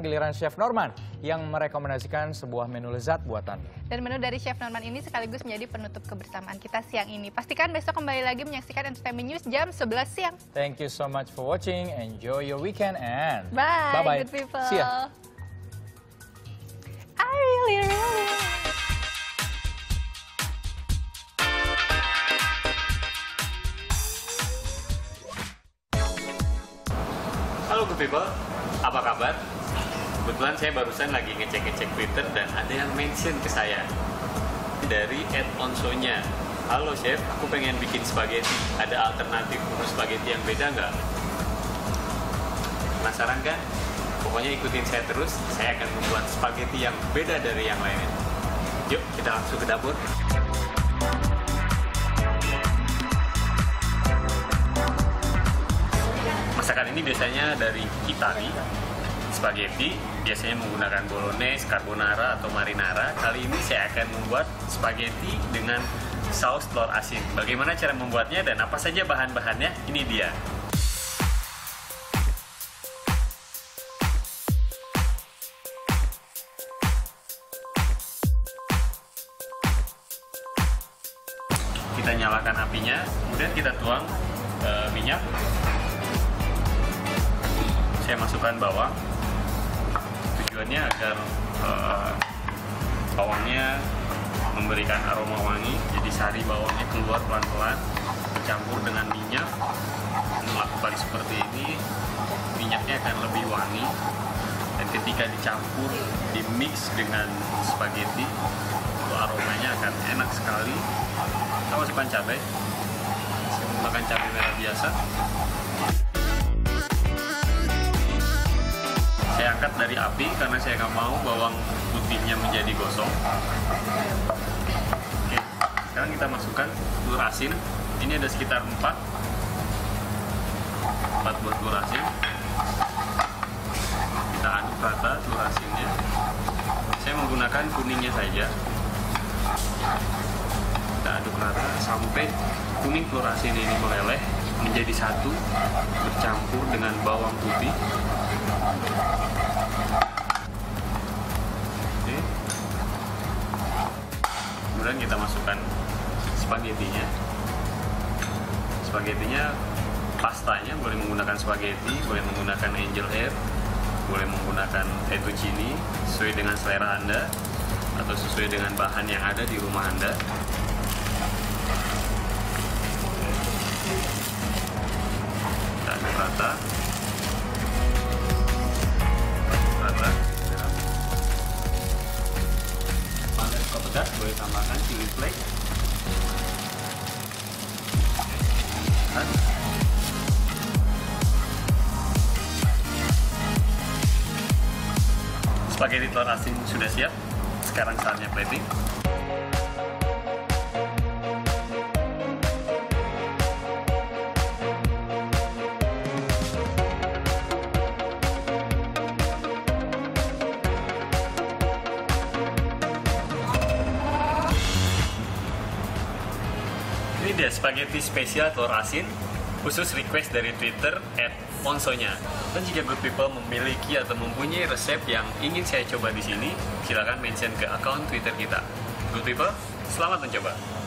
Giliran Chef Norman yang merekomendasikan sebuah menu lezat buatan. Dan menu dari Chef Norman ini sekaligus menjadi penutup kebersamaan kita siang ini. Pastikan besok kembali lagi menyaksikan Entertainment News jam 11 siang. Thank you so much for watching. Enjoy your weekend and Bye, bye-bye. good people. See ya. I really, really... Halo good people, apa kabar? Kebetulan saya barusan lagi ngecek-ngecek Twitter dan ada yang mention ke saya dari Ed Onsonya. Halo chef, aku pengen bikin spaghetti. Ada alternatif menu spaghetti yang beda nggak? Penasaran kan? Pokoknya ikutin saya terus, saya akan membuat spaghetti yang beda dari yang lainnya. Yuk, kita langsung ke dapur. Masakan ini biasanya dari Itali, spaghetti, biasanya menggunakan bolognese, carbonara, atau marinara. Kali ini saya akan membuat spaghetti dengan saus telur asin. Bagaimana cara membuatnya dan apa saja bahan-bahannya? Ini dia. Kita nyalakan apinya, kemudian kita tuang eh, minyak saya masukkan bawang tujuannya agar uh, bawangnya memberikan aroma wangi jadi sari bawangnya keluar pelan-pelan dicampur dengan minyak. Melakukan seperti ini minyaknya akan lebih wangi. Dan ketika dicampur di mix dengan spaghetti itu aromanya akan enak sekali. Kita masukkan cabai. Saya menggunakan cabai merah biasa saya angkat dari api karena saya nggak mau bawang putihnya menjadi gosong. Oke, sekarang kita masukkan telur asin. Ini ada sekitar 4 4 buah telur asin. Kita aduk rata telur asinnya. Saya menggunakan kuningnya saja. Kita aduk rata sampai kuning telur asin ini meleleh menjadi satu bercampur dengan bawang putih Oke. Kemudian kita masukkan spagettinya. Spagettinya pastanya boleh menggunakan spaghetti, boleh menggunakan angel hair, boleh menggunakan fettuccine sesuai dengan selera Anda atau sesuai dengan bahan yang ada di rumah Anda. Rata. rata kalau pedas boleh tambahkan chili flake. Spaghetti telur asin sudah siap. Sekarang saatnya plating Ini dia spaghetti spesial telur asin khusus request dari Twitter at Onsonya. Dan jika good people memiliki atau mempunyai resep yang ingin saya coba di sini, silakan mention ke akun Twitter kita. Good people, selamat mencoba.